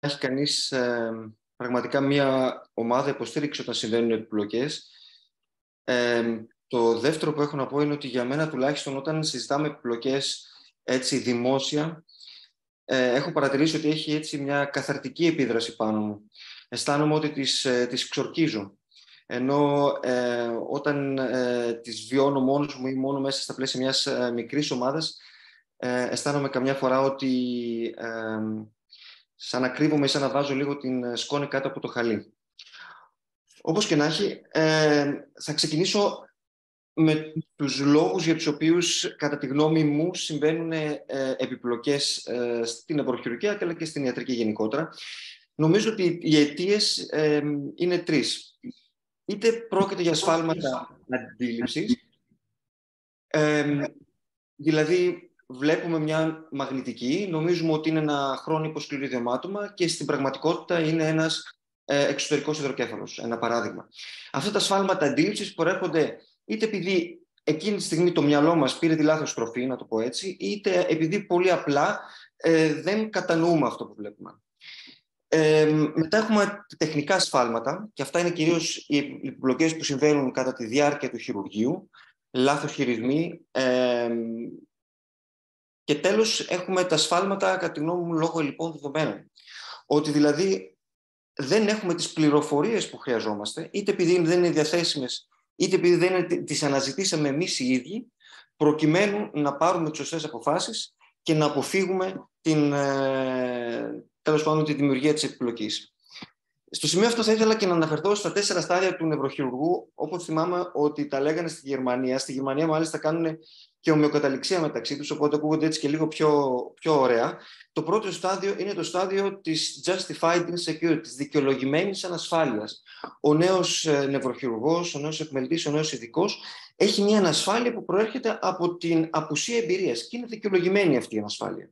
έχει κανείς ε, πραγματικά μια ομάδα υποστήριξη όταν συμβαίνουν επιπλοκές. Ε, το δεύτερο που έχω να πω είναι ότι για μένα τουλάχιστον όταν συζητάμε επιπλοκές έτσι δημόσια, ε, έχω παρατηρήσει ότι έχει έτσι μια καθαρτική επίδραση πάνω μου. Αισθάνομαι ότι τις, ε, τις ξορκίζω. Ενώ ε, όταν ε, τις βιώνω μόνος μου ή μόνο μέσα στα πλαίσια μιας ε, μικρής ομάδας, ε, αισθάνομαι καμιά φορά ότι ε, σαν να κρύβομαι ή σαν να βάζω λίγο την σκόνη κάτω από το χαλί. Όπως και να έχει, ε, θα ξεκινήσω με τους λόγους για τους οποίους, κατά τη γνώμη μου, συμβαίνουν ε, επιπλοκές ε, στην νευροχειρουργία αλλά και στην ιατρική γενικότερα. Νομίζω ότι οι αιτίες ε, είναι τρεις. Είτε πρόκειται για σφάλματα αντίληψης, ε, δηλαδή βλέπουμε μια μαγνητική, νομίζουμε ότι είναι ένα χρόνικο σκληρή και στην πραγματικότητα είναι ένας ε, εξωτερικός υδροκέφαλος, ένα παράδειγμα. Αυτά τα σφάλματα αντίληψης προέρχονται είτε επειδή εκείνη τη στιγμή το μυαλό μας πήρε τη λάθος τροφή, να το πω έτσι, είτε επειδή πολύ απλά ε, δεν κατανοούμε αυτό που βλέπουμε. Ε, μετά έχουμε τεχνικά σφάλματα και αυτά είναι κυρίως οι επιπλοκές που συμβαίνουν κατά τη διάρκεια του χειρουργείου, λάθος χειρισμοί ε, και τέλος έχουμε τα σφάλματα κατά τη γνώμη μου λόγω λοιπόν δεδομένων. Ότι δηλαδή δεν έχουμε τις πληροφορίες που χρειαζόμαστε, είτε επειδή δεν είναι διαθέσιμες είτε επειδή δεν τις αναζητήσαμε εμείς οι ίδιοι, προκειμένου να πάρουμε τις σωστές αποφάσεις και να αποφύγουμε την, ε, τέλος πάντων, τη δημιουργία της επιπλοκής. Στο σημείο αυτό θα ήθελα και να αναφερθώ στα τέσσερα στάδια του νευροχειρουργού, όπως θυμάμαι ότι τα λέγανε στη Γερμανία. Στη Γερμανία μάλιστα κάνουν και ομοιοκαταληξία μεταξύ τους, οπότε ακούγονται έτσι και λίγο πιο, πιο ωραία. Το πρώτο στάδιο είναι το στάδιο της justified insecurity, της δικαιολογημένης ανασφάλειας. Ο νέος ε, νευροχειρουργός, ο νέος εκμελητής, ο νέος ειδικός έχει μια ανασφάλεια που προέρχεται από την απουσία εμπειρίας και είναι δικαιολογημένη αυτή η ανασφάλεια.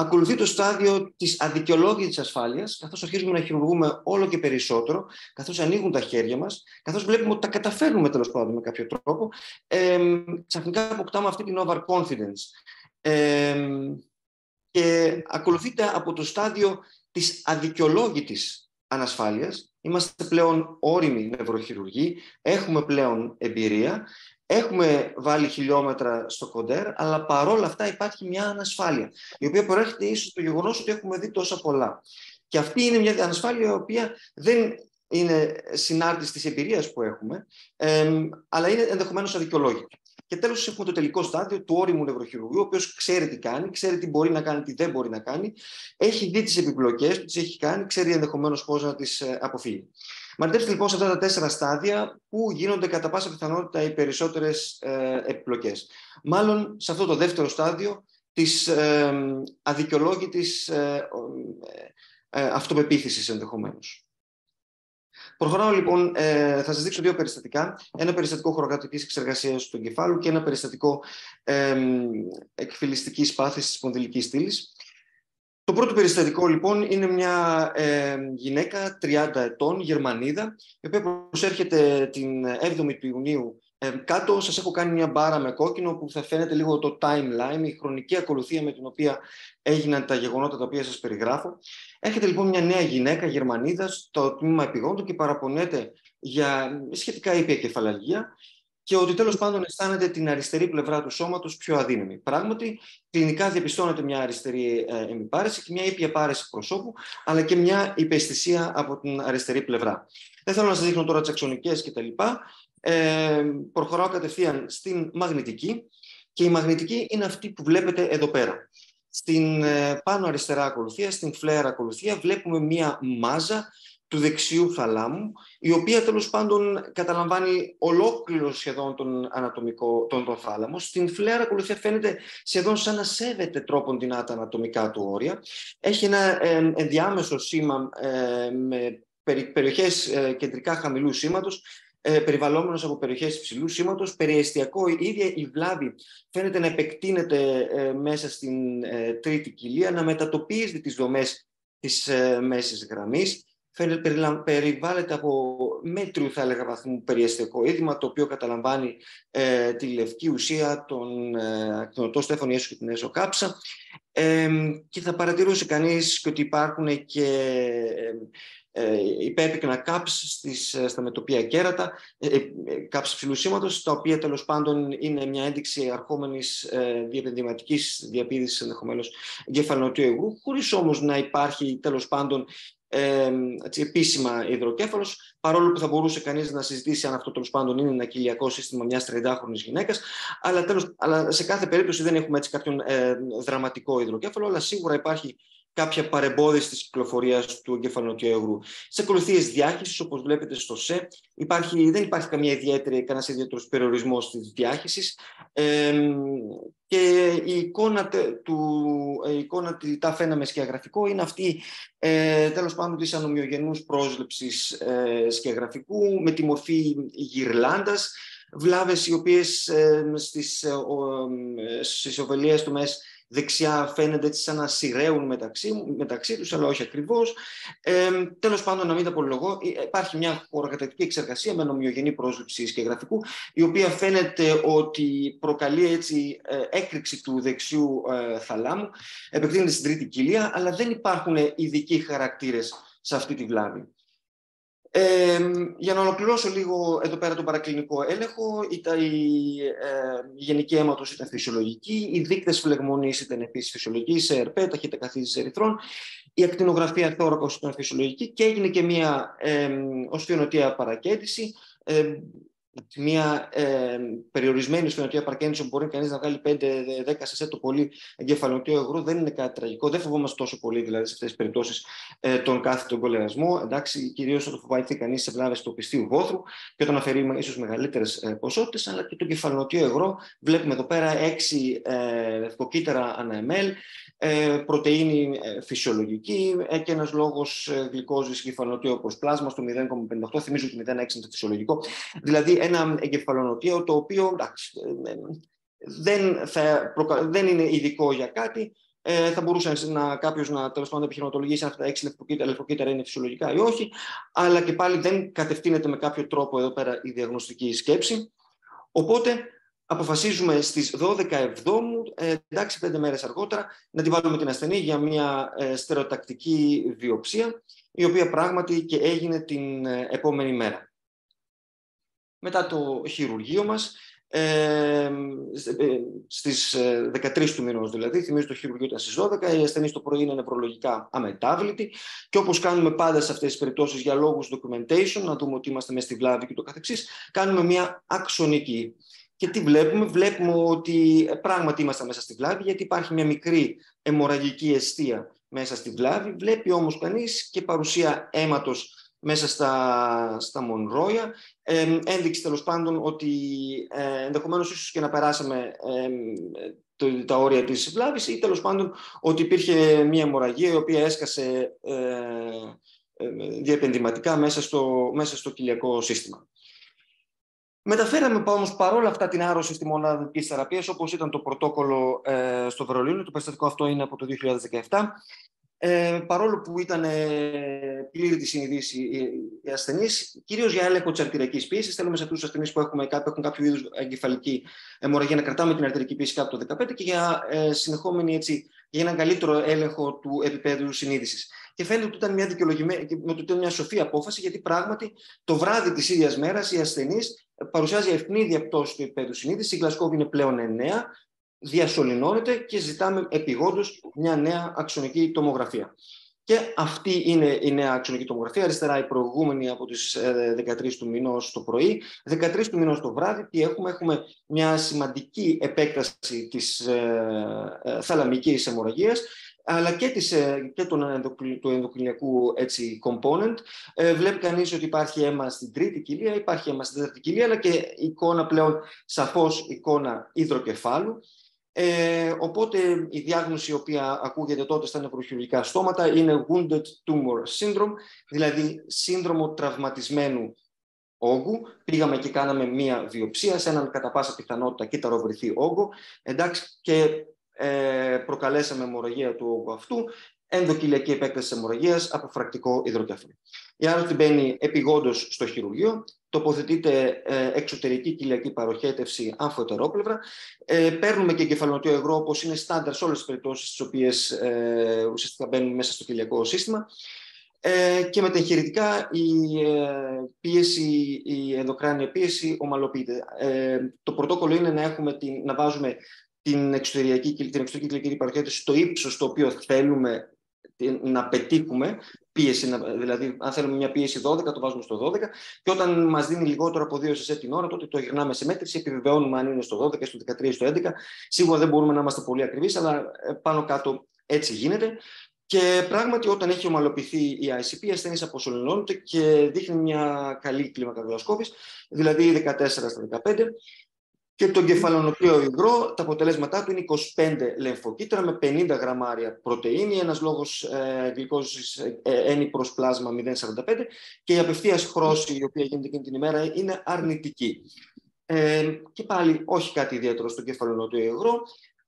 Ακολουθεί το στάδιο της αδικαιολόγητη ασφάλειας, καθώς αρχίζουμε να χειρουργούμε όλο και περισσότερο, καθώς ανοίγουν τα χέρια μας, καθώς βλέπουμε ότι τα καταφέρνουμε τέλος πάντων με κάποιο τρόπο. Ε, ξαφνικά αποκτάμε αυτή την overconfidence. Ε, και ακολουθείται από το στάδιο της αδικαιολόγητης ανασφάλειας. Είμαστε πλέον όριμοι νευροχειρουργοί, έχουμε πλέον εμπειρία Έχουμε βάλει χιλιόμετρα στο κοντέρ, αλλά παρόλα αυτά υπάρχει μια ανασφάλεια, η οποία προέρχεται ίσως από το γεγονός ότι έχουμε δει τόσα πολλά. Και αυτή είναι μια ανασφάλεια η οποία δεν είναι συνάρτηση της εμπειρίας που έχουμε, αλλά είναι ενδεχομένως αδικαιολόγητη. Και τέλος, έχουμε το τελικό στάδιο του όριμου νευροχειρουργού, ο οποίος ξέρει τι κάνει, ξέρει τι μπορεί να κάνει, τι δεν μπορεί να κάνει, έχει δει τις επιπλοκές που τις έχει κάνει, ξέρει ενδεχομένως πώς να τις ε, αποφύγει. Μαρτύρεστε λοιπόν σε αυτά τα τέσσερα στάδια που γίνονται κατά πάσα πιθανότητα οι περισσότερες ε, επιπλοκές. Μάλλον σε αυτό το δεύτερο στάδιο της ε, αδικαιολόγητης ε, ε, ε αυτοπεποίθησης ενδεχομένως. Προχωράω λοιπόν, ε, θα σας δείξω δύο περιστατικά. Ένα περιστατικό χωροκρατικής εξεργασίας του εγκεφάλου και ένα περιστατικό ε, εκφυλιστικής πάθησης τη σπονδυλικής στήλης. Το πρώτο περιστατικό λοιπόν είναι μια ε, γυναίκα 30 ετών, Γερμανίδα, η οποία προσέρχεται την 7η του Ιουνίου ε, κάτω. Σας έχω κάνει μια μπάρα με κόκκινο που θα φαίνεται λίγο το timeline, η χρονική ακολουθία με την οποία έγιναν τα γεγονότα τα οποία σας περιγράφω. Έρχεται λοιπόν μια νέα γυναίκα Γερμανίδα στο τμήμα επιγόντων και παραπονέται για σχετικά ήπια κεφαλαλγία και ότι τέλος πάντων αισθάνεται την αριστερή πλευρά του σώματος πιο αδύναμη. Πράγματι, κλινικά διαπιστώνεται μια αριστερή ε, εμιπάρεση και μια ήπια πάρεση προσώπου, αλλά και μια υπαισθησία από την αριστερή πλευρά. Δεν θέλω να σας δείχνω τώρα τσαξονικές κτλ. Ε, προχωράω κατευθείαν στην μαγνητική και η μαγνητική είναι αυτή που βλέπετε εδώ πέρα. Στην ε, πάνω αριστερά ακολουθία, στην φλέρα ακολουθία, βλέπουμε μία μάζα του δεξιού θαλάμου, η οποία τέλος πάντων καταλαμβάνει ολόκληρο σχεδόν τον ανατομικό τον, τον θάλαμο. Στην φλέρα ακολουθία φαίνεται σχεδόν σαν να σέβεται τρόπον δυνατά τα ανατομικά του όρια. Έχει ένα ε, ενδιάμεσο σήμα ε, με περιοχές ε, κεντρικά χαμηλού σήματος, ε, περιβαλλόμενος από περιοχές υψηλού σήματος, περιεστιακό, η ίδια η βλάβη φαίνεται να επεκτείνεται ε, μέσα στην ε, τρίτη κοιλία, να μετατοπίζει τις δομές της ε, μέσης γραμμής, περιβάλλεται από μέτριου θα έλεγα βαθμού περιεστιακό είδημα, το οποίο καταλαμβάνει τη λευκή ουσία, τον ακτινοτό Στέφανο Ιέσου και την Έσο Κάψα. και θα παρατηρούσε κανείς και ότι υπάρχουν και ε, υπέπυκνα κάψ στις, ε, στα μετοπία κέρατα, ε, κάψ ψηλού σήματος, τα οποία τέλος πάντων είναι μια ένδειξη αρχόμενης ε, διαπαιδηματικής διαπίδησης ενδεχομένως εγκεφαλονοτίου υγρού, χωρίς όμως να υπάρχει τέλος πάντων ε, έτσι, επίσημα υδροκέφαλος, παρόλο που θα μπορούσε κανείς να συζητήσει αν αυτό τέλος πάντων είναι ένα κοιλιακό σύστημα μιας 30χρονη γυναίκας. Αλλά, αλλά σε κάθε περίπτωση δεν έχουμε έτσι κάποιον ε, δραματικό υδροκέφαλο, αλλά σίγουρα υπάρχει κάποια παρεμπόδιση της κυκλοφορίας του εγκεφαλονοτιού υγρού. Σε ακολουθίες διάχυσης, όπως βλέπετε στο ΣΕ, υπάρχει, δεν υπάρχει καμία ιδιαίτερη, κανένας ιδιαίτερος περιορισμός της διάχυσης ε, και η εικόνα, του, η εικόνα τα φαίναμε σκιαγραφικό είναι αυτή ε, τέλος πάντων της ανομοιογενούς πρόσληψης ε, σκιαγραφικού με τη μορφή γυρλάντας, βλάβες οι οποίες ε, στις, ε, ε στις οβελίες του ΜΕΣ δεξιά φαίνεται έτσι σαν να σειραίουν μεταξύ, μεταξύ τους, αλλά όχι ακριβώς. Ε, τέλος πάντων, να μην τα απολογώ, υπάρχει μια χωροκατακτική εξεργασία με νομιογενή πρόσληψη και γραφικού, η οποία φαίνεται ότι προκαλεί έτσι ε, έκρηξη του δεξιού ε, θαλάμου, επεκτείνεται στην τρίτη κοιλία, αλλά δεν υπάρχουν ειδικοί χαρακτήρες σε αυτή τη βλάβη. Ε, για να ολοκληρώσω λίγο εδώ πέρα τον παρακλινικό έλεγχο, η, η, ε, η γενική αίματος ήταν φυσιολογική, οι δείκτες φλεγμονής ήταν επίσης φυσιολογικοί, σε ΕΡΠ, ταχύτητα καθίζης ερυθρών, η ακτινογραφία θώρακος ήταν φυσιολογική και έγινε και μια ε, οστιονοτία παρακέντηση, ε, μια ε, περιορισμένη σφαινοτία παρκένισον μπορεί κανείς να βγάλει 5-10 σε το πολύ εγκεφαλωτικό εγρού, δεν είναι κάτι τραγικό. Δεν φοβόμαστε τόσο πολύ δηλαδή σε αυτές τις περιπτώσεις ε, τον κάθετο κολερασμό. Εντάξει, κυρίως όταν φοβάται κανείς σε βλάβες του πιστίου βόθρου και όταν αφαιρεί ίσως μεγαλύτερες ε, ποσότητες, αλλά και το εγκεφαλωτικό εγρό. Βλέπουμε εδώ πέρα 6 ε, λευκοκύτταρα ανά ml, ε, πρωτεΐνη ε, φυσιολογική ε, και ένας λόγος ε, γλυκόζης εγκεφαλωτίου όπως πλάσμα στο 0,58, θυμίζω ότι 0,6 είναι φυσιολογικό. Δηλαδή ένα εγκεφαλονοτίο το οποίο εντάξει, ε, δεν, θα, δεν είναι ειδικό για κάτι, ε, θα μπορούσε να κάποιος να τέλος πάντων επιχειρηματολογήσει αν αυτά τα έξι λευκοκύτταρα είναι φυσιολογικά ή όχι, αλλά και πάλι δεν κατευθύνεται με κάποιο τρόπο εδώ πέρα η διαγνωστική σκέψη. Οπότε αποφασίζουμε στις 12 Εβδόμου, ε, εντάξει πέντε μέρες αργότερα, να τη βάλουμε την ασθενή για μια ε, στερεοτακτική βιοψία, η οποία πράγματι και έγινε την ε, επόμενη μέρα. Μετά το χειρουργείο μας, ε, στις 13 του μηνός δηλαδή, θυμίζω το χειρουργείο ήταν στις 12, η ασθενή το πρωί είναι νευρολογικά αμετάβλητη και όπως κάνουμε πάντα σε αυτές τις περιπτώσεις για λόγους documentation, να δούμε ότι είμαστε μέσα στη βλάβη και το καθεξής, κάνουμε μια αξονική και τι βλέπουμε, βλέπουμε ότι ε, πράγματι είμαστε μέσα στη βλάβη, γιατί υπάρχει μια μικρή αιμορραγική αιστεία μέσα στη βλάβη. Βλέπει όμως κανείς και παρουσία αίματος μέσα στα, στα μονρόια. Ε, ένδειξη τέλος πάντων ότι ε, ενδεχομένως ίσως και να περάσαμε το, τα όρια της βλάβης ή τέλος πάντων ότι υπήρχε μια αιμορραγία η οποία έσκασε ε, ε, διαπενδυματικά μέσα στο, μέσα στο κοιλιακό σύστημα. Μεταφέραμε όμως παρόλα αυτά την άρρωση στη μονάδα δυτική θεραπείας, όπως ήταν το πρωτόκολλο ε, στο Βερολίνο. Το περιστατικό αυτό είναι από το 2017. Ε, παρόλο που ήταν ε, πλήρη τη συνειδήση οι ασθενείς, κυρίως για έλεγχο της αρτηριακής πίεσης, θέλουμε σε αυτούς τους ασθενείς που έχουμε, έχουν κάποιο είδους εγκεφαλική αιμορραγία να κρατάμε την αρτηριακή πίεση κάτω το 15 και για ε, συνεχόμενη έτσι, για έναν καλύτερο έλεγχο του επίπεδου συνείδησης. Και φαίνεται ότι ήταν μια δικαιολογημένη, ότι ήταν μια σοφή απόφαση, γιατί πράγματι το βράδυ της ίδιας μέρας οι ασθενείς παρουσιάζει ευνίδια πτώση του επίπεδου συνείδησης. Η Γλασκόβη είναι πλέον 9, διασωληνώνεται και ζητάμε επιγόντως μια νέα αξονική τομογραφία. Και αυτή είναι η νέα αξονική τομογραφία. Αριστερά η προηγούμενη από τις 13 ε, του μηνός το πρωί. 13 του μηνός το βράδυ τι έχουμε; Έχουμε μια σημαντική επέκταση της ε, ε, θαλαμικής αιμορραγίας αλλά και, της, ε, και τον, του ενδοκρινιακού έτσι, component. Ε, βλέπει κανείς ότι υπάρχει αίμα στην τρίτη κοιλία, υπάρχει αίμα στην τέταρτη κοιλία, αλλά και εικόνα πλέον, σαφώς εικόνα υδροκεφάλου. Ε, οπότε η διάγνωση η οποία ακούγεται τότε στα νευροχειρουργικά στόματα είναι wounded tumor syndrome, δηλαδή σύνδρομο τραυματισμένου όγκου. Πήγαμε και κάναμε μία βιοψία σε έναν κατά πάσα πιθανότητα κύτταρο όγκο. Εντάξει, και ε, προκαλέσαμε αιμορραγία του όγκου αυτού, ενδοκυλιακή επέκταση της αιμορραγίας από φρακτικό υδροκέφαλο. Η άρρωστη μπαίνει επιγόντως στο χειρουργείο, τοποθετείται ε, εξωτερική κοιλιακή παροχέτευση αμφωτερόπλευρα. Ε, παίρνουμε και εγκεφαλονοτίο υγρό, όπως είναι στάνταρ σε όλες τις περιπτώσεις στις οποίες ε, ουσιαστικά μπαίνουν μέσα στο κοιλιακό σύστημα. Ε, και μετεγχειρητικά η ε, πίεση, η ενδοκράνια πίεση ομαλοποιείται. Ε, το πρωτόκολλο είναι να, έχουμε την, να βάζουμε την εξωτερική, την εξωτερική κοιλιακή παροχέτευση στο ύψος το οποίο θέλουμε να πετύχουμε πίεση, δηλαδή αν θέλουμε μια πίεση 12 το βάζουμε στο 12 και όταν μας δίνει λιγότερο από 2 σε την ώρα τότε το γυρνάμε σε μέτρηση, επιβεβαιώνουμε αν είναι στο 12, στο 13 ή στο 11. Σίγουρα δεν μπορούμε να είμαστε πολύ ακριβείς, αλλά ε, πάνω κάτω έτσι γίνεται. Και πράγματι όταν έχει ομαλοποιηθεί η ICP, η ασθενής αποσωληνώνεται και δείχνει μια καλή κλίμακα δηλαδή 14 στα 15 και το κεφαλονοτίο υγρό, τα αποτελέσματά του είναι 25 λεμφοκύτταρα με 50 γραμμάρια πρωτεΐνη, ένας λόγος ε, γλυκόζης ε, ένι προς πλάσμα 0,45 και η απευθείας χρώση η οποία γίνεται εκείνη την ημέρα είναι αρνητική. Ε, και πάλι όχι κάτι ιδιαίτερο στο κεφαλονοτίο υγρό.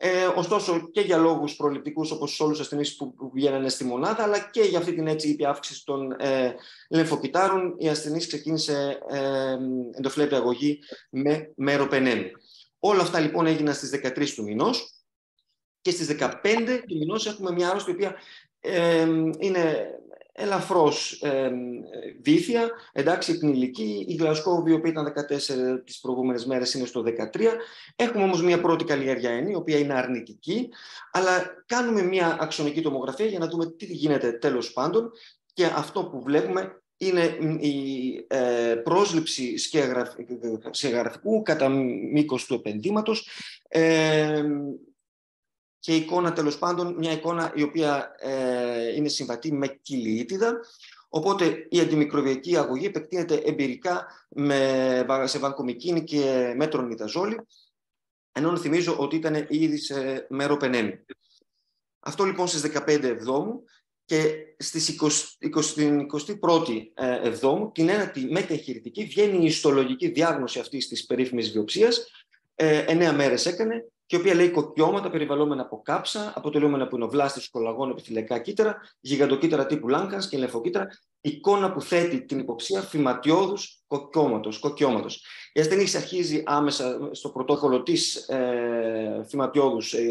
Ε, ωστόσο και για λόγους προληπτικούς όπως σε όλους τους ασθενείς που, που βγαίνανε στη μονάδα αλλά και για αυτή την έτσι ήπια αύξηση των ε, λεμφοκυτάρων η ασθενής ξεκίνησε ε, εντοφλέπια αγωγή με μέροπενέμι. Όλα αυτά λοιπόν έγιναν στις 13 του μηνός και στις 15 του μηνός έχουμε μια άρρωστη η οποία ε, είναι ελαφρώς ε, βήθια, εντάξει, την ηλική. Η Γλασκόβη, η οποία ήταν 14 τις προηγούμενες μέρες, είναι στο 13. Έχουμε όμως μια πρώτη καλλιέργεια η οποία είναι αρνητική, αλλά κάνουμε μια αξονική τομογραφία για να δούμε τι γίνεται τέλος πάντων και αυτό που βλέπουμε είναι η ε, πρόσληψη σκιαγραφικού κατά μήκος του επενδύματος ε, και εικόνα τέλος πάντων, μια εικόνα η οποία ε, είναι συμβατή με κοιλιίτιδα. Οπότε η αντιμικροβιακή αγωγή επεκτείνεται εμπειρικά με, σε βανκομικίνη και μέτρον ενώ θυμίζω ότι ήταν ήδη σε μέρο πενέμι. Αυτό λοιπόν στις 15 Εβδόμου και στις 20, 21η ε, Εβδόμου, την ένατη μετεχειρητική, βγαίνει η ιστολογική διάγνωση αυτής της περίφημης βιοψίας. Ε, εννέα μέρες έκανε και η οποία λέει κοκκιώματα περιβαλλόμενα από κάψα, αποτελούμενα από εινοβλάστε, κολαγών, επιθυλαϊκά κύτταρα, γιγαντοκύτταρα τύπου Λάγκαν και λεφοκύτταρα, εικόνα που θέτει την υποψία φυματιώδους κοκκιώματο. Η ασθενή αρχίζει άμεσα στο πρωτόκολλο της ε, φυματιώδους ε,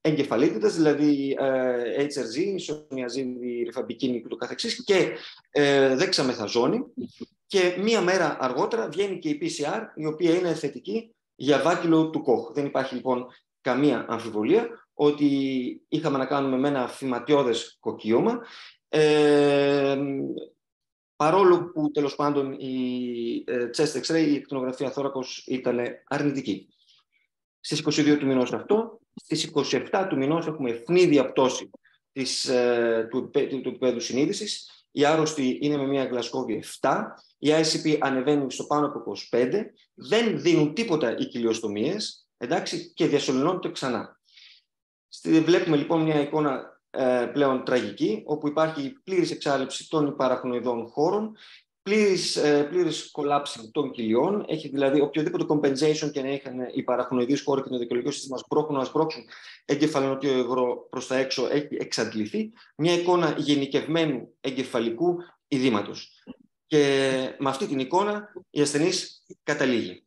εγκεφαλίτιδας, δηλαδή ε, HRG, ισονιαζίδη, ριφαμπικίνη και το καθεξής και ε, δέξαμεθαζόνη και μία μέρα αργότερα βγαίνει και η PCR η οποία είναι θετική για βάκυλο του Κοχ. Δεν υπάρχει λοιπόν καμία αμφιβολία ότι είχαμε να κάνουμε με ένα φυματιώδες κοκκίωμα ε, παρόλο που τέλος πάντων η ε, chest x-ray, η εκτινογραφία θώρακος ήταν αρνητική. Στις 22 του μηνός αυτό στις 27 του μηνός έχουμε ευνίδια πτώση της, ε, του, του, του επίπεδου συνείδησης. Η άρρωστη είναι με μια γλασκόβη 7. Η ICP ανεβαίνει στο πάνω από 25. Δεν δίνουν τίποτα οι κοιλιοστομίες εντάξει, και διασωληνώνονται ξανά. Βλέπουμε λοιπόν μια εικόνα ε, πλέον τραγική, όπου υπάρχει πλήρης εξάλληψη των υπαραχνοειδών χώρων πλήρης, ε, πλήρης κολάψη των κοιλιών. Έχει δηλαδή οποιοδήποτε compensation και να είχαν οι παραχνοειδείς χώροι και το δικαιολογικό σύστημα σπρώχνουν να σπρώξουν εγκεφαλονοτίο υγρό προς τα έξω έχει εξαντληθεί. Μια εικόνα γενικευμένου εγκεφαλικού ειδήματος. Και με αυτή την εικόνα η ασθενής καταλήγει.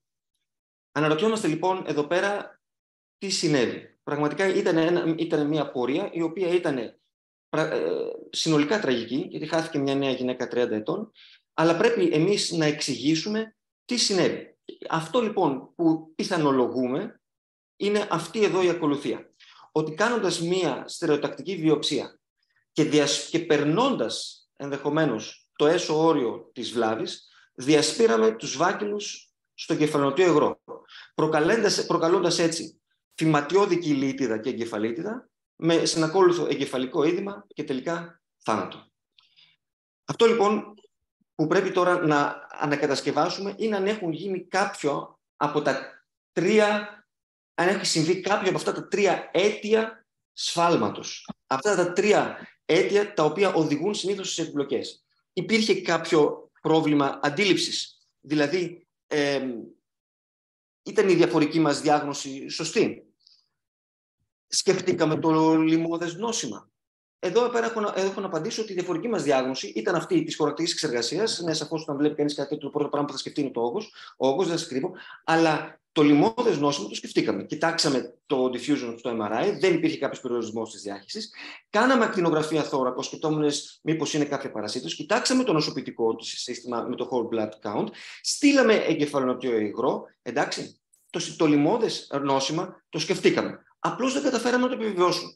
Αναρωτιόμαστε λοιπόν εδώ πέρα τι συνέβη. Πραγματικά ήταν, ένα, ήταν μια πορεία η οποία ήταν ε, συνολικά τραγική, γιατί χάθηκε μια νέα γυναίκα 30 ετών, αλλά πρέπει εμείς να εξηγήσουμε τι συνέβη. Αυτό λοιπόν που πιθανολογούμε είναι αυτή εδώ η ακολουθία. Ότι κάνοντας μία στερεοτακτική βιοψία και, διασ... και περνώντας ενδεχομένως το έσω όριο της βλάβης, διασπήραμε τους βάκυλους στο κεφαλονοτίο υγρό, προκαλώντας έτσι φυματιώδη κοιλίτιδα και εγκεφαλίτιδα, με συνακόλουθο εγκεφαλικό είδημα και τελικά θάνατο. Αυτό λοιπόν που πρέπει τώρα να ανακατασκευάσουμε είναι αν έχουν γίνει κάποιο από τα τρία, αν έχει συμβεί κάποιο από αυτά τα τρία αίτια σφάλματος. Αυτά τα τρία αίτια τα οποία οδηγούν συνήθως σε επιπλοκές. Υπήρχε κάποιο πρόβλημα αντίληψης, δηλαδή ήταν η διαφορική μας διάγνωση σωστή. Σκεφτήκαμε το λιμώδες νόσημα. Εδώ πέρα έχω, έχω να απαντήσω ότι η διαφορετική μας διάγνωση ήταν αυτή της χωρακτική εξεργασίας. Ναι, σαφώς όταν βλέπει κανείς κάτι τέτοιο, το πρώτο πράγμα που θα σκεφτεί είναι το όγκος. Ο όγκος δεν σα κρύβω. Αλλά το λιμόδε νόσημα το σκεφτήκαμε. Κοιτάξαμε το diffusion στο MRI, δεν υπήρχε κάποιος περιορισμός της διάχυσης. Κάναμε ακτινογραφία θώρακο, σκεφτόμουν μήπως είναι κάποια παρασίτωση. Κοιτάξαμε το νοσοποιητικό του σύστημα με το whole blood count. Στείλαμε εγκεφαλονοτίο υγρό. Εντάξει, το, το λιμόδε νόσημα το σκεφτήκαμε. Απλώς δεν καταφέραμε να το επιβεβαιώσουμε.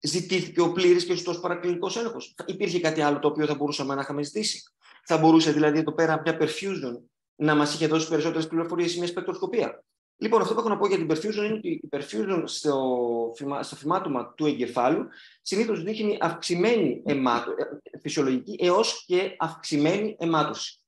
Ζητήθηκε ο πλήρης και σωστός παρακλινικό έλεγχος. Υπήρχε κάτι άλλο το οποίο θα μπορούσαμε να είχαμε ζητήσει. Θα μπορούσε δηλαδή εδώ πέρα μια perfusion να μας είχε δώσει περισσότερες πληροφορίες ή μια σπεκτροσκοπία. Λοιπόν, αυτό που έχω να πω για την perfusion είναι ότι η perfusion στο, στο φυμάτωμα του εγκεφάλου συνήθως δείχνει αυξημένη αιμάτω, ε, φυσιολογική έως και αυξημένη αιμάτωση.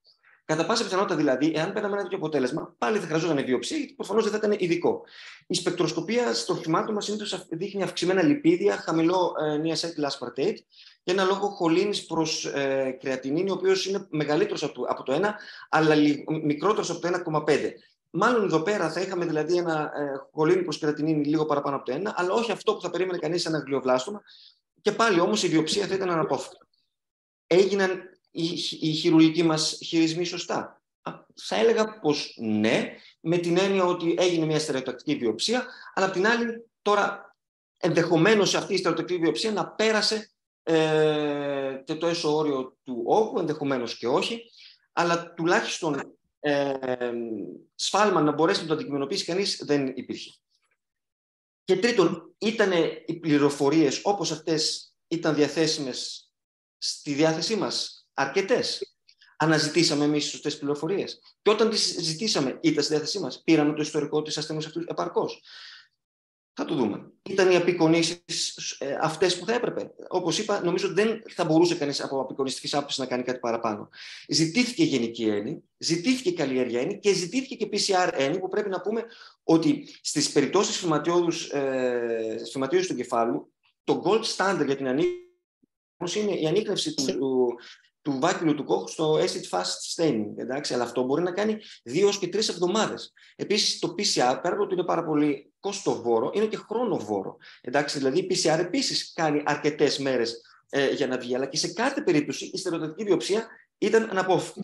Κατά πάσα πιθανότητα δηλαδή, εάν πέραμε ένα τέτοιο αποτέλεσμα, πάλι θα χρειαζόταν βιοψία, γιατί προφανώς δεν θα ήταν ειδικό. Η σπεκτροσκοπία στο θυμάτωμα συνήθως δείχνει αυξημένα λιπίδια, χαμηλό ε, νιασέτιλ aspartate και ένα λόγο χολίνης προς ε, κρεατινίνη, ο οποίος είναι μεγαλύτερος από, από το 1, αλλά μικρότερος από το 1,5. Μάλλον εδώ πέρα θα είχαμε δηλαδή ένα ε, χολίνη προς κρεατινίνη λίγο παραπάνω από το 1, αλλά όχι αυτό που θα περίμενε κανείς ένα γλιοβλάστομα. Και πάλι όμως η βιοψία θα ήταν αναπόφευκτη. Έγιναν οι, χειρουργικοί μας χειρισμοί σωστά. Θα έλεγα πως ναι, με την έννοια ότι έγινε μια στερεοτακτική βιοψία, αλλά απ' την άλλη τώρα ενδεχομένως αυτή η στερεοτακτική βιοψία να πέρασε ε, το έσω όριο του όγκου, ενδεχομένως και όχι, αλλά τουλάχιστον ε, σφάλμα να μπορέσει να το αντικειμενοποιήσει κανείς δεν υπήρχε. Και τρίτον, ήταν οι πληροφορίες όπως αυτές ήταν διαθέσιμες στη διάθεσή μας αρκετές. Αναζητήσαμε εμείς τις σωστές πληροφορίες. Και όταν τις ζητήσαμε, ήταν στη διάθεσή μας, πήραμε το ιστορικό της ασθενού αυτού επαρκώς. Θα το δούμε. Ήταν οι απεικονίσεις ε, αυτές που θα έπρεπε. Όπως είπα, νομίζω δεν θα μπορούσε κανείς από απεικονιστικής άποψης να κάνει κάτι παραπάνω. Ζητήθηκε γενική έννοια, ζητήθηκε καλλιέργεια έννοια και ζητήθηκε και PCR έννοια, που πρέπει να πούμε ότι στις περιπτώσεις φυματιώδους ε, του εγκεφάλου, το gold standard για την ανείχνευση είναι η ανείχνευση του, του βάκυλου του κόχου στο acid fast staining. Εντάξει, αλλά αυτό μπορεί να κάνει δύο και τρεις εβδομάδες. Επίσης, το PCR, πέρα από ότι είναι πάρα πολύ κόστοβόρο, είναι και χρονοβόρο. Εντάξει, δηλαδή, η PCR επίσης κάνει αρκετές μέρες ε, για να βγει, αλλά και σε κάθε περίπτωση η στερεοτατική βιοψία ήταν αναπόφευκτη.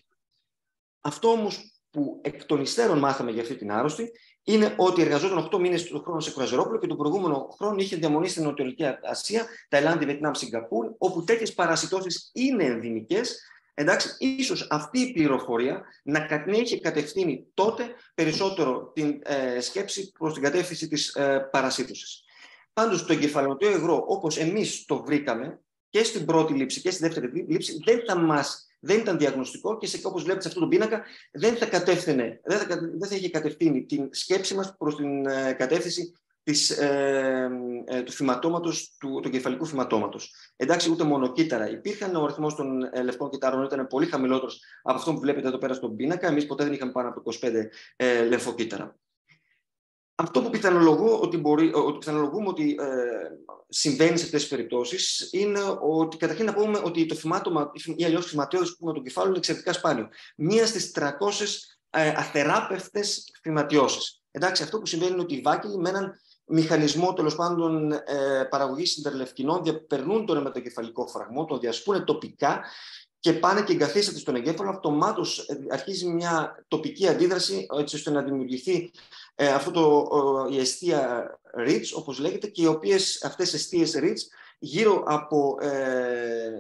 Αυτό όμως που εκ των υστέρων μάθαμε για αυτή την άρρωστη είναι ότι εργαζόταν 8 μήνες του χρόνου σε κρουαζερόπλο και τον προηγούμενο χρόνο είχε διαμονή στην Ανατολική Ασία, Ταϊλάνδη, Βιετνάμ, Σιγκαπούρ, όπου τέτοιες παρασιτώσεις είναι ενδυμικές. Εντάξει, ίσως αυτή η πληροφορία να είχε κατευθύνει τότε περισσότερο την ε, σκέψη προς την κατεύθυνση της ε, παρασίτωσης. Πάντως το εγκεφαλωτικό υγρό, όπως εμείς το βρήκαμε και στην πρώτη λήψη και στη δεύτερη λήψη, δεν θα μας δεν ήταν διαγνωστικό και όπως βλέπετε σε αυτόν τον πίνακα δεν θα, κατεύθυνε, δεν θα, δεν θα είχε κατευθύνει την σκέψη μας προς την ε, κατεύθυνση της, ε, ε, του φυματώματος, του, του κεφαλικού φυματώματος. Εντάξει, ούτε μονοκύτταρα υπήρχαν. Ο αριθμός των ε, λευκών κυτάρων ήταν πολύ χαμηλότερος από αυτό που βλέπετε εδώ πέρα στον πίνακα. Εμείς ποτέ δεν είχαμε πάνω από 25 ε, λευκοκύτταρα. Αυτό που πιθανολογώ ότι μπορεί, ότι πιθανολογούμε ότι ε, συμβαίνει σε αυτές τις περιπτώσεις είναι ότι καταρχήν να πούμε ότι το φυμάτωμα ή αλλιώς φυματιώδη που πούμε τον κεφάλαιο είναι εξαιρετικά σπάνιο. Μία στις 300 ε, αθεράπευτες φυματιώσεις. Εντάξει, αυτό που συμβαίνει είναι ότι οι βάκελοι με έναν μηχανισμό τέλος πάντων ε, παραγωγής συντερλευκινών διαπερνούν τον αιματοκεφαλικό φραγμό, τον διασπούν τοπικά και πάνε και εγκαθίσταται στον εγκέφαλο, αυτομάτως ε, αρχίζει μια τοπική αντίδραση έτσι ώστε να δημιουργηθεί ε, αυτό το, η αιστεία REACH, όπως λέγεται, και οι οποίες αυτές οι αιστείες REACH γύρω από ε,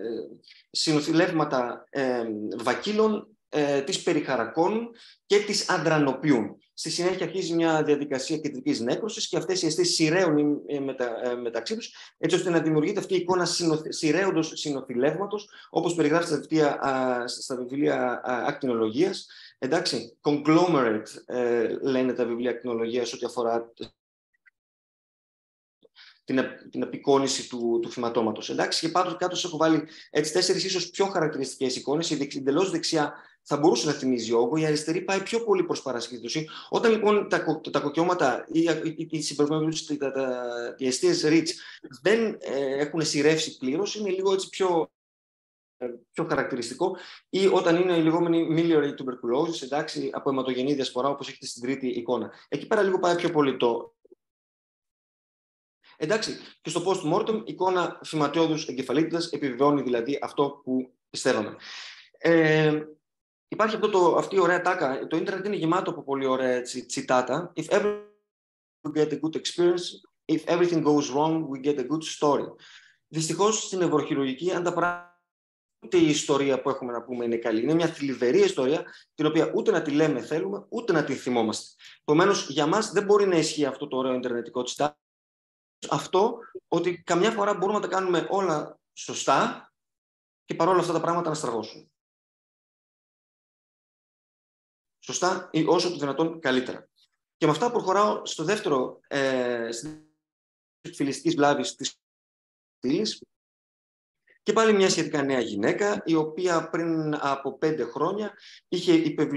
συνοθηλεύματα ε, βακύλων ε, τις περιχαρακώνουν και τις αντρανοποιούν. Στη συνέχεια αρχίζει μια διαδικασία κεντρικής νέκρωσης και αυτές οι αισθήσεις σειραίουν ε, μετα, ε, μεταξύ τους, έτσι ώστε να δημιουργείται αυτή η εικόνα σειραίοντος συνοθηλεύματος, όπως περιγράφει στα βιβλία, στα βιβλία ακτινολογίας. Εντάξει, conglomerate ε, λένε τα βιβλία ακτινολογίας ό,τι αφορά την, την απεικόνηση του, του φυματώματος. Εντάξει, και πάνω κάτω έχω βάλει έτσι τέσσερις ίσως πιο χαρακτηριστικές εικόνες. Η εντελώς δεξιά θα μπορούσε να θυμίζει όγκο, η αριστερή πάει πιο πολύ προς παρασχέδωση. Όταν λοιπόν τα, τα κοκκιώματα ή οι συμπεριφορές, τα, τα, οι αιστείες rich δεν ε, έχουν σειρεύσει πλήρως, είναι λίγο έτσι πιο, ε, πιο χαρακτηριστικό ή όταν είναι η λεγόμενη miliary tuberculosis, εντάξει, από αιματογενή διασπορά, όπως έχετε στην τρίτη εικόνα. Εκεί πέρα λίγο πάει πιο πολύ το, Εντάξει, και στο post-mortem εικόνα φυματιώδους εγκεφαλίτιδας επιβεβαιώνει δηλαδή αυτό που πιστεύαμε. Ε, υπάρχει αυτό το, αυτή η ωραία τάκα. Το ίντερνετ είναι γεμάτο από πολύ ωραία έτσι, τσιτάτα. If everything we get a good experience, if everything goes wrong, we get a good story. Δυστυχώς στην ευρωχειρουργική, αν τα πράγματα ούτε η ιστορία που έχουμε να πούμε είναι καλή. Είναι μια θλιβερή ιστορία, την οποία ούτε να τη λέμε θέλουμε, ούτε να τη θυμόμαστε. Επομένως, για μας δεν μπορεί να ισχύει αυτό το ωραίο Ιντερνετικό τσιτά. Αυτό ότι καμιά φορά μπορούμε να τα κάνουμε όλα σωστά και παρόλα αυτά τα πράγματα να στραβώσουν. Σωστά ή όσο το δυνατόν καλύτερα. Και με αυτά προχωράω στο δεύτερο ε, φιλιστικής βλάβης της φύλης, και πάλι μια σχετικά νέα γυναίκα, η οποία πριν από πέντε χρόνια είχε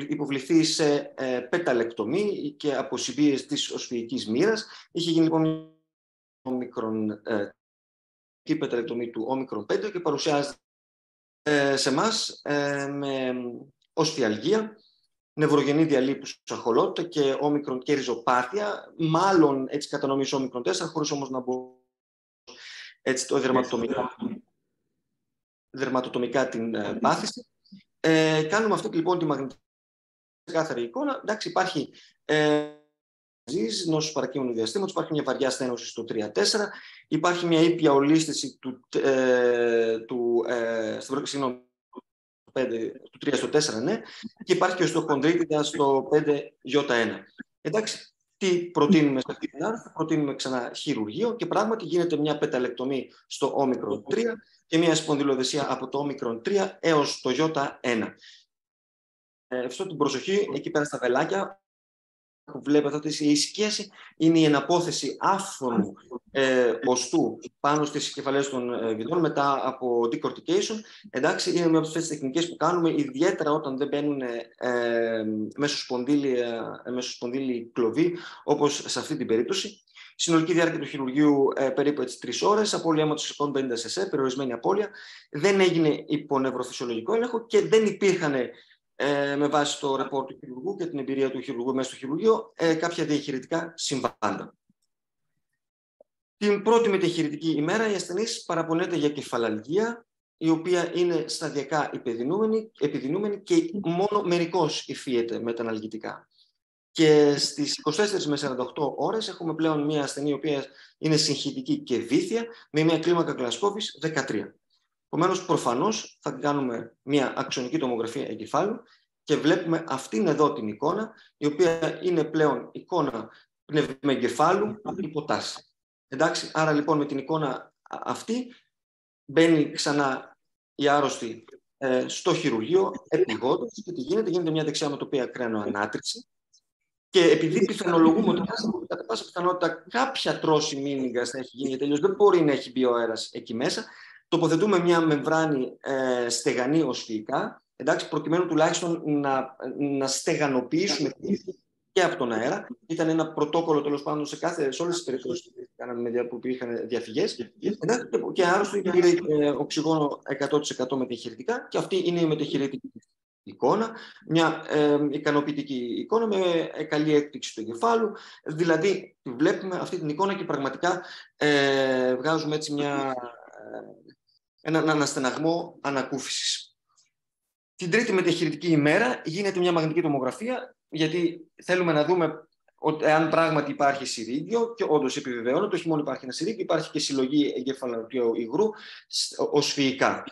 υποβληθεί σε ε, πεταλεκτομή και αποσυμπίες της οσφυγικής μοίρας. Είχε γίνει λοιπόν ομικρον, ε, η πεταλεκτομή του όμικρον 5 και παρουσιάζεται ε, σε εμάς ε, με οσφιαλγία, νευρογενή διαλύπους αχολότητα και όμικρον και ριζοπάθεια, μάλλον έτσι κατανομής όμικρον 4, χωρίς όμως να μπω έτσι το δερματοτομικά δερματοτομικά την ε, πάθηση. Ε, κάνουμε αυτή λοιπόν τη μαγνητική κάθαρη εικόνα. Εντάξει, υπάρχει ε, νόσος παρακείμενου διαστήματος, υπάρχει μια βαριά στένωση στο 3-4, υπάρχει μια ήπια ολίσθηση του, ε, του, ε, συγγνώμη, του 3 στο 4, ναι, και υπάρχει και ο στοχονδρίτιδα στο 5J1. Εντάξει, τι προτείνουμε σε αυτή την άρθρα, προτείνουμε ξανά χειρουργείο και πράγματι γίνεται μια πεταλεκτομή στο όμικρο 3 και μια σπονδυλοδεσία από το όμικρον 3 έως το Ι1. Ε, την προσοχή εκεί πέρα στα βελάκια που βλέπετε ότι η ισχύαση είναι η εναπόθεση άφθονου ε, οστού πάνω στις κεφαλές των ε, μετά από decortication. Εντάξει, είναι μια από τις τεχνικές που κάνουμε, ιδιαίτερα όταν δεν μπαίνουν ε, ε μέσω, σπονδύλι, ε, μέσω σπονδύλι κλοβή, όπως σε αυτή την περίπτωση. Συνολική διάρκεια του χειρουργείου ε, περίπου έτσι τρεις ώρες, απώλεια αίματος 150 σε, περιορισμένη απώλεια. Δεν έγινε υπονευροφυσιολογικό έλεγχο και δεν υπήρχαν ε, με βάση το ρεπόρτ του χειρουργού και την εμπειρία του χειρουργού μέσα στο χειρουργείο ε, κάποια διαχειρητικά συμβάντα. Την πρώτη μεταχειρητική ημέρα η ασθενής παραπονέται για κεφαλαλγία, η οποία είναι σταδιακά επιδεινούμενη, επιδεινούμενη και μόνο μερικώς υφίεται με τα αναλγητικά. Και στις 24 με 48 ώρες έχουμε πλέον μια ασθενή η οποία είναι συγχυτική και βήθια με μια κλίμακα γλασκόφης 13. Επομένως, προφανώς θα κάνουμε μια αξονική τομογραφία εγκεφάλου και βλέπουμε αυτήν εδώ την εικόνα, η οποία είναι πλέον εικόνα πνευμεγκεφάλου υποτάση. Εντάξει, άρα λοιπόν με την εικόνα αυτή μπαίνει ξανά η άρρωστη ε, στο χειρουργείο επιγόντως και τι γίνεται, γίνεται μια δεξιά με το οποία κραίνω ανάτριξη και επειδή πιθανολογούμε ότι κατά πάσα πιθανότητα κάποια τρώση μήνυγας θα έχει γίνει τελείω, δεν μπορεί να έχει μπει ο αέρας εκεί μέσα, τοποθετούμε μια μεμβράνη ε, στεγανή οσφυϊκά, εντάξει, προκειμένου τουλάχιστον να, να στεγανοποιήσουμε και από τον αέρα. Ήταν ένα πρωτόκολλο τέλος πάντων σε, κάθε, σε όλες τις περιπτώσεις που είχαν διαφυγές. Και άρρωστο πήρε ε, οξυγόνο 100% μετεχειρητικά και αυτή είναι η μετεχειρητική εικόνα, μια ε, ικανοποιητική εικόνα με καλή έκπληξη του εγκεφάλου. Δηλαδή, βλέπουμε αυτή την εικόνα και πραγματικά ε, βγάζουμε έτσι μια, ε, έναν αναστεναγμό ανακούφισης. Την τρίτη μεταχειρητική ημέρα γίνεται μια μαγνητική τομογραφία, γιατί θέλουμε να δούμε αν πράγματι υπάρχει συρρήγιο και όντως επιβεβαιώνεται, όχι μόνο υπάρχει ένα συρρήγιο, υπάρχει και συλλογή εγκεφαλωτικού υγρού οσφυϊκά.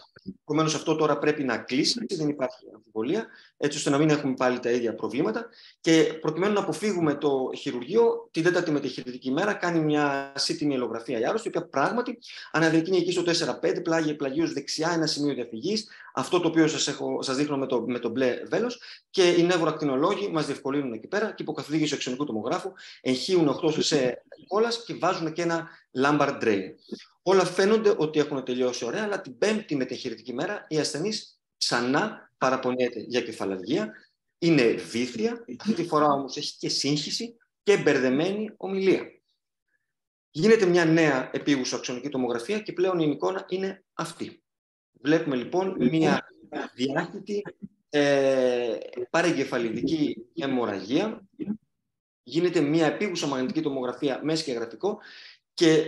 Επομένως, αυτό τώρα πρέπει να κλείσει, δεν υπάρχει αμφιβολία, έτσι ώστε να μην έχουμε πάλι τα ίδια προβλήματα. Και προκειμένου να αποφύγουμε το χειρουργείο, την τέταρτη μεταχειρητική ημέρα κάνει μια σύντιμη ελογραφία η άρρωστη, η οποία πράγματι αναδεικνύει εκεί στο 4-5 πλάγια πλαγίως δεξιά ένα σημείο διαφυγής, αυτό το οποίο σας σας δείχνω με το, με το μπλε βέλος. Και οι νευροακτινολόγοι μας διευκολύνουν εκεί πέρα και υποκαθοδήγηση αξιονικού τομογράφου εγχύουν 8 σε κόλλα και βάζουν και ένα Lambert drain. Όλα φαίνονται ότι έχουν τελειώσει ωραία, αλλά την πέμπτη μετεχειρητική μέρα η ασθενή ξανά παραπονιέται για κεφαλαργία. Είναι βήθια, αυτή τη φορά όμως έχει και σύγχυση και μπερδεμένη ομιλία. Γίνεται μια νέα επίγουσα αξονική τομογραφία και πλέον η εικόνα είναι αυτή. Βλέπουμε λοιπόν μια διάχυτη ε, παρεγκεφαλιδική αιμορραγία. Γίνεται μια επίγουσα μαγνητική τομογραφία μέσα και γραφικό και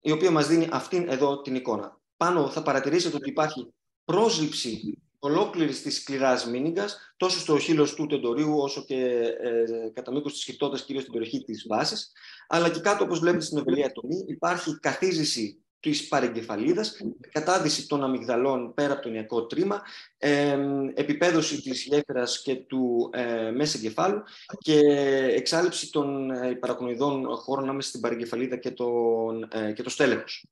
η οποία μας δίνει αυτήν εδώ την εικόνα. Πάνω θα παρατηρήσετε ότι υπάρχει πρόσληψη ολόκληρης της σκληράς μήνυγκας, τόσο στο χείλος του τεντορίου, όσο και ε, κατά μήκος της χιτότητα, κυρίως στην περιοχή της βάσης. Αλλά και κάτω, όπως βλέπετε στην ευελία τομή, υπάρχει καθίζηση της παρεγκεφαλίδας, κατάδυση των αμυγδαλών πέρα από το νιακό τρίμα, ε, επιπέδωση της γέφυρας και του ε, μέσα εγκεφάλου και εξάλληψη των ε, παρακονοειδών χώρων ανάμεσα στην παρεγκεφαλίδα και, τον, ε, και το στέλεχος.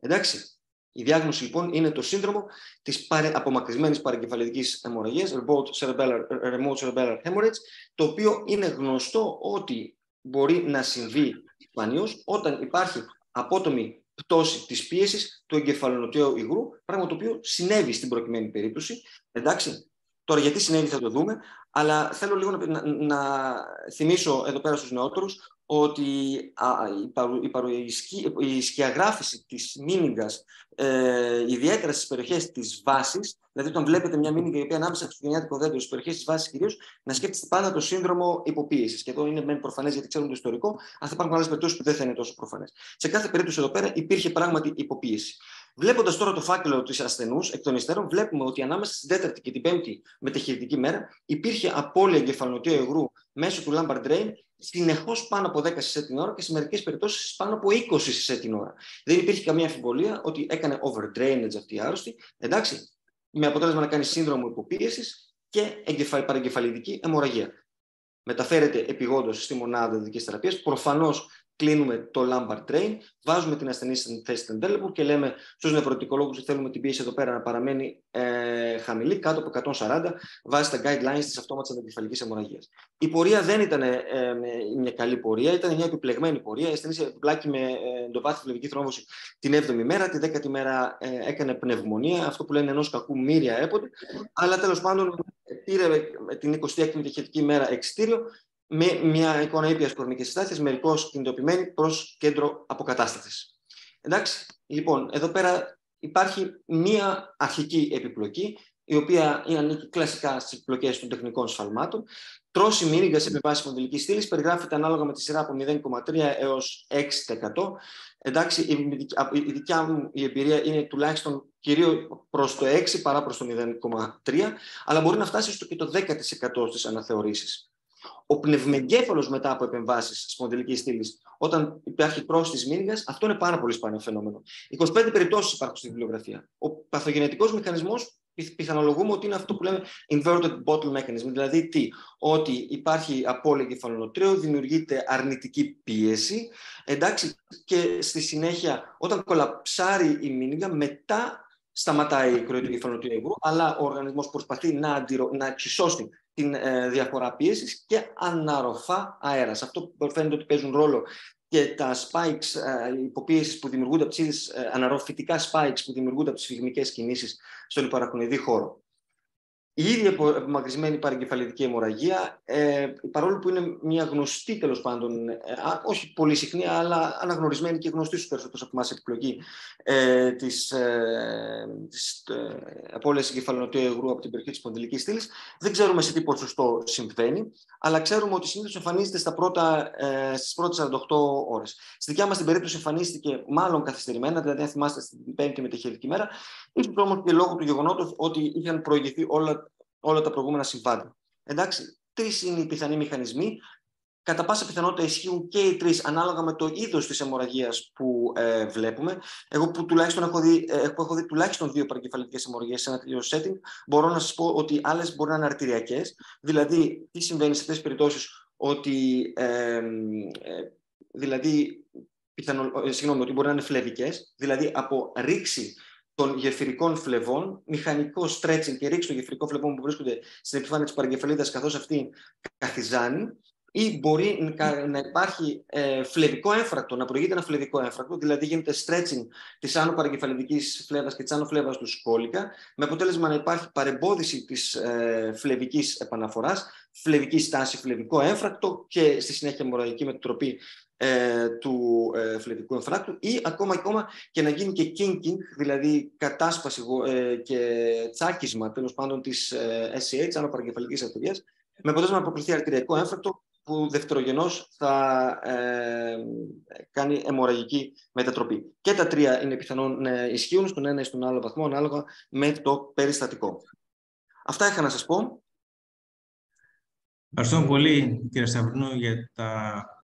Εντάξει, η διάγνωση λοιπόν είναι το σύνδρομο της απομακρυσμένης παρεγκεφαλικής αιμορραγίας, remote cerebellar, remote cerebellar hemorrhage, το οποίο είναι γνωστό ότι μπορεί να συμβεί σπανίως όταν υπάρχει απότομη πτώση της πίεσης του εγκεφαλονοτιαίου υγρού, πράγμα το οποίο συνέβη στην προκειμένη περίπτωση. Εντάξει, τώρα γιατί συνέβη θα το δούμε, αλλά θέλω λίγο να, να, να θυμίσω εδώ πέρα στους νεότερους ότι η, η σκιαγράφηση της μήνυγκας, ε, ιδιαίτερα στις περιοχές της βάσης, δηλαδή όταν βλέπετε μια μήνυγκα η οποία ανάμεσα στο γενιάτικο δέντρο, στις περιοχές της βάσης κυρίως, να σκέφτεστε πάντα το σύνδρομο υποποίησης. Και εδώ είναι μεν προφανές γιατί ξέρουμε το ιστορικό, αλλά θα υπάρχουν άλλες περιπτώσεις που δεν θα είναι τόσο προφανές. Σε κάθε περίπτωση εδώ πέρα υπήρχε πράγματι υποποίηση. Βλέποντας τώρα το φάκελο της ασθενούς εκ των υστέρων, βλέπουμε ότι ανάμεσα στην τέταρτη και την πέμπτη μεταχειρητική μέρα υπήρχε απώλεια εγκεφαλονοτίου υγρού μέσω του Lambert Drain συνεχώς πάνω από 10 σε την ώρα και σε μερικές περιπτώσεις πάνω από 20 σε την ώρα. Δεν υπήρχε καμία αμφιβολία ότι έκανε overdrainage αυτή η άρρωστη, εντάξει, με αποτέλεσμα να κάνει σύνδρομο υποπίεσης και παρεγκεφαλική αιμορραγία. Μεταφέρεται επιγόντω στη μονάδα δική θεραπείας. Προφανώς κλείνουμε το Lambert Drain, βάζουμε την ασθενή στην θέση του και λέμε στους νευροτικολόγους ότι θέλουμε την πίεση εδώ πέρα να παραμένει ε, χαμηλή, κάτω από 140, βάσει τα guidelines της αυτόματης αντικεφαλική αιμορραγία. Η πορεία δεν ήταν ε, μια καλή πορεία, ήταν μια επιπλεγμένη πορεία. Η ασθενή πλάκη με ε, εντοβάθη φλεβική θρόμβωση την 7η μέρα, τη 10η μέρα ε, έκανε πνευμονία, αυτό που λένε ενός κακού μύρια έποτε, αλλά τέλος πάντων πήρε την 26η μεταχειρική μέρα εξτήριο με μια εικόνα ήπια κορμική συστάθεια, μερικώς κινητοποιημένη προς κέντρο αποκατάστασης. Εντάξει, λοιπόν, εδώ πέρα υπάρχει μία αρχική επιπλοκή, η οποία είναι ανήκει κλασικά στις επιπλοκές των τεχνικών σφαλμάτων. Τρώση μήνυγα σε επιβάσης πονδυλική στήλης περιγράφεται ανάλογα με τη σειρά από 0,3 έως 6%. Εντάξει, η δικιά μου η εμπειρία είναι τουλάχιστον κυρίως προς το 6 παρά προς το 0,3, αλλά μπορεί να φτάσει στο και το 10% στις αναθεωρήσεις. Ο πνευμεγκέφαλο μετά από επεμβάσεις σπονδυλικής στήλης, όταν υπάρχει πρόσθεση μήνυκα, αυτό είναι πάρα πολύ σπάνιο φαινόμενο. 25 περιπτώσεις υπάρχουν στη βιβλιογραφία. Ο παθογενετικός μηχανισμός πιθανολογούμε ότι είναι αυτό που λέμε inverted bottle mechanism. Δηλαδή τι, ότι υπάρχει απώλεια κεφαλονοτρέου, δημιουργείται αρνητική πίεση, εντάξει, και στη συνέχεια όταν κολαψάρει η μήνυγα, μετά σταματάει η κροή του κεφαλονοτρίου αλλά ο οργανισμός προσπαθεί να, αντιρο... να εξισώσει την ε, διαφορά πίεσης και αναρροφά αέρας. Αυτό που φαίνεται ότι παίζουν ρόλο και τα spikes ε, υποπίεσης που δημιουργούνται από τις ε, αναρροφητικά spikes που δημιουργούνται από τις φυγμικές κινήσεις στον υπαρακονιδή χώρο η ίδια απομακρυσμένη παρεγκεφαλική αιμορραγία, ε, παρόλο που είναι μια γνωστή τέλος πάντων, ε, όχι πολύ συχνή, αλλά αναγνωρισμένη και γνωστή στους περισσότερους από εμάς επιπλοκή ε, της ε, της, ε, απώλειας εγκεφαλονοτίου υγρού από την περιοχή της πονδυλικής στήλης. Δεν ξέρουμε σε τι ποσοστό συμβαίνει, αλλά ξέρουμε ότι συνήθως εμφανίζεται στα πρώτα, ε, στις πρώτες 48 ώρες. Στη δικιά μας την περίπτωση εμφανίστηκε μάλλον καθυστερημένα, δηλαδή αν θυμάστε στην πέμπτη μεταχειρική μέρα, ίσω όμω και λόγω του γεγονότος ότι είχαν προηγηθεί όλα όλα τα προηγούμενα συμβάντα. Εντάξει, τρεις είναι οι πιθανοί μηχανισμοί. Κατά πάσα πιθανότητα ισχύουν και οι τρεις ανάλογα με το είδος της αιμορραγίας που ε, βλέπουμε. Εγώ που τουλάχιστον έχω δει, ε, που έχω δει τουλάχιστον δύο παρακεφαλικέ αιμορραγίες σε ένα τέτοιο setting, μπορώ να σας πω ότι άλλες μπορεί να είναι αρτηριακές. Δηλαδή, τι συμβαίνει σε αυτές τις περιπτώσεις, ότι ε, ε, δηλαδή, πιθανο, ε, συγγνώμη, ότι μπορεί να είναι φλεβικές, δηλαδή από ρήξη των γεφυρικών φλεβών, μηχανικό stretching και ρίξη των γεφυρικών φλεβών που βρίσκονται στην επιφάνεια της παραγκεφαλίδα καθώς αυτή καθιζάνει, ή μπορεί να υπάρχει ε, φλεβικό έμφρακτο, να προηγείται ένα φλεβικό έμφρακτο, δηλαδή γίνεται stretching της άνω παραγκεφαλική φλέβας και της άνω φλέβας του σκόλικα, με αποτέλεσμα να υπάρχει παρεμπόδιση της ε, φλεβικής επαναφοράς, φλεβική στάση, φλεβικό έμφρακτο και στη συνέχεια μοραγική μετατροπή ε, του ε, φλεβικού εμφράκτου ή ακόμα, ακόμα και να γίνει και kinking, δηλαδή κατάσπαση ε, και τσάκισμα τέλος πάντων της ε, SCH, άνω παρακεφαλικής αρτηρίας, με αποτέλεσμα να προκληθεί αρτηριακό έμφρακτο που δευτερογενώς θα ε, κάνει αιμορραγική μετατροπή. Και τα τρία είναι πιθανόν να ισχύουν στον ένα ή στον άλλο βαθμό, ανάλογα με το περιστατικό. Αυτά είχα να σας πω. Ευχαριστώ πολύ, κύριε Σταυρνού, για τα